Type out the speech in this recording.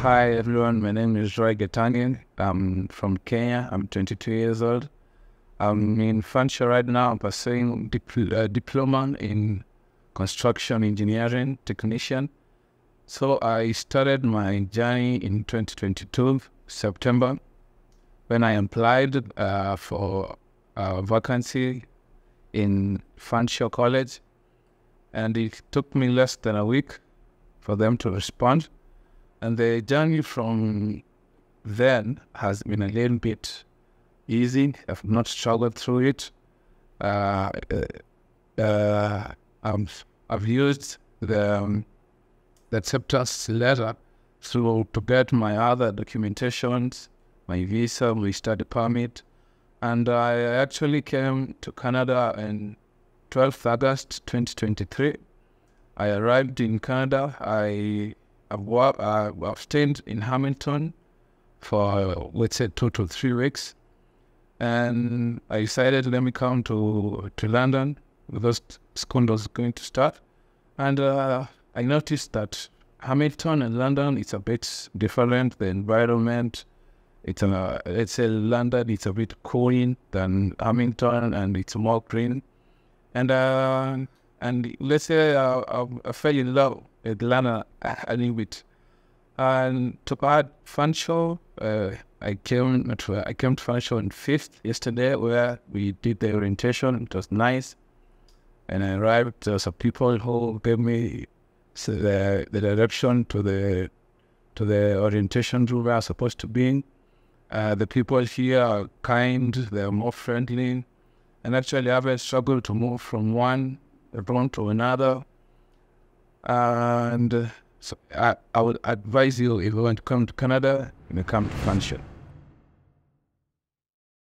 Hi everyone, my name is Roy Kitange. I'm from Kenya. I'm 22 years old. I'm in Fanshawe right now. I'm pursuing uh, diploma in construction engineering technician. So I started my journey in 2022 September when I applied uh, for a vacancy in Fanshawe College, and it took me less than a week for them to respond. And the journey from then has been a little bit easy. I've not struggled through it. Uh, uh, uh, I've, I've used the, um, the acceptance letter to, to get my other documentations, my visa, my study permit. And I actually came to Canada in 12th August 2023. I arrived in Canada. I I've, worked, uh, I've stayed in Hamilton for let's say two to three weeks, and I decided let me come to to London. Because school was going to start, and uh, I noticed that Hamilton and London is a bit different. The environment, it's a let's say London, it's a bit cooler than Hamilton, and it's more green, and uh, and let's say uh, I, I fell in love with London a little bit. And to add Fanshawe, uh, I came to I came to Fanshawe on fifth yesterday, where we did the orientation. It was nice, and I arrived. There were some people who gave me the, the direction to the to the orientation room where I was supposed to be. Uh, the people here are kind. They're more friendly, and actually, I haven't struggled to move from one room to another. And uh, so I, I would advise you if you want to come to Canada, you come to Fanshawe.